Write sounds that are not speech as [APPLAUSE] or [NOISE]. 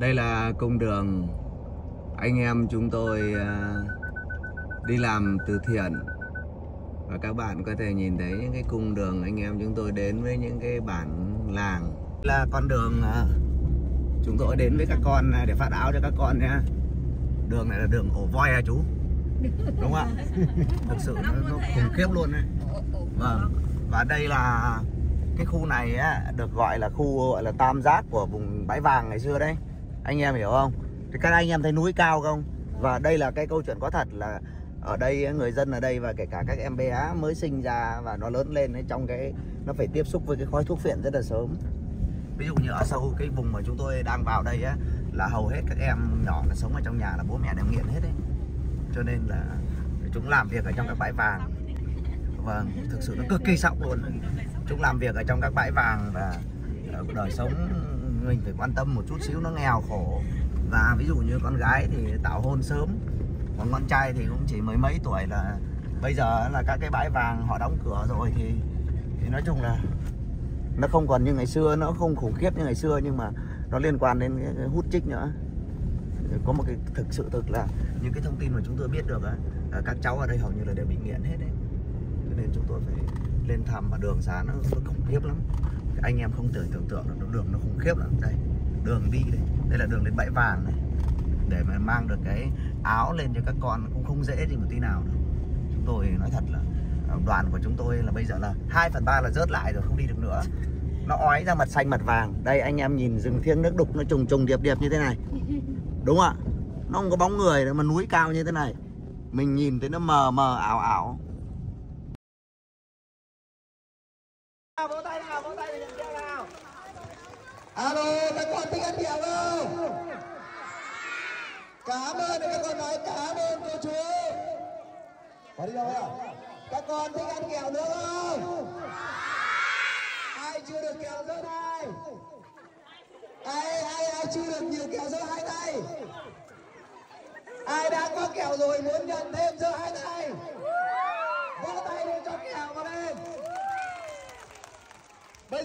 Đây là cung đường anh em chúng tôi à, đi làm từ thiện. Và các bạn có thể nhìn thấy những cái cung đường anh em chúng tôi đến với những cái bản làng. Là con đường à, chúng tôi đến với các con để phát áo cho các con nhé. Đường này là đường ổ voi à chú? Đúng không ạ? [LAUGHS] Thực sự nó, nó khủng khiếp luôn đấy. Vâng. Và đây là cái khu này á, được gọi là khu gọi là tam giác của vùng bãi vàng ngày xưa đấy anh em hiểu không? Thì các anh em thấy núi cao không? Và đây là cái câu chuyện có thật là ở đây người dân ở đây và kể cả các em bé mới sinh ra và nó lớn lên ấy, trong cái nó phải tiếp xúc với cái khói thuốc phiện rất là sớm. Ví dụ như ở sâu cái vùng mà chúng tôi đang vào đây á là hầu hết các em nhỏ là sống ở trong nhà là bố mẹ đều nghiện hết đấy cho nên là chúng làm việc ở trong các bãi vàng. Vâng thực sự nó cực kỳ sọc luôn. Chúng làm việc ở trong các bãi vàng và ờ, đời sống mình phải quan tâm một chút xíu nó nghèo khổ. Và ví dụ như con gái thì tạo hôn sớm còn con trai thì cũng chỉ mới mấy tuổi là bây giờ là các cái bãi vàng họ đóng cửa rồi thì, thì nói chung là nó không còn như ngày xưa nó không khủng khiếp như ngày xưa nhưng mà nó liên quan đến cái, cái hút chích nữa. Có một cái thực sự thực là những cái thông tin mà chúng tôi biết được là các cháu ở đây hầu như là đều bị nghiện hết đấy. Cho nên chúng tôi phải lên thăm mà đường xá nó, nó khủng khiếp lắm anh em không tưởng tưởng tượng được đường nó khủng khiếp lắm. Đây, đường đi đây. Đây là đường đến bãi vàng này. Để mà mang được cái áo lên cho các con cũng không dễ gì một tí nào đâu. chúng tôi nói thật là ờ, đoàn của chúng tôi là bây giờ là 2 phần ba là rớt lại rồi, không đi được nữa. Nó ói ra mặt xanh mặt vàng. Đây, anh em nhìn rừng thiêng nước đục nó trùng trùng điệp điệp như thế này. Đúng không ạ? Nó không có bóng người đâu mà núi cao như thế này. Mình nhìn thấy nó mờ mờ, ảo ảo. Vỗ tay nào, vỗ tay nhận kẹo nào. Alo, các con thích ăn kẹo không? Cảm ơn các con nói cảm ơn cô chú. Có đi đâu ạ? Các con thích ăn kẹo nữa không? Ai chưa được kẹo giơ tay ai ai ai chưa được nhiều kẹo giơ hai tay? Ai đã có kẹo rồi muốn nhận thêm giơ hai tay? Vỗ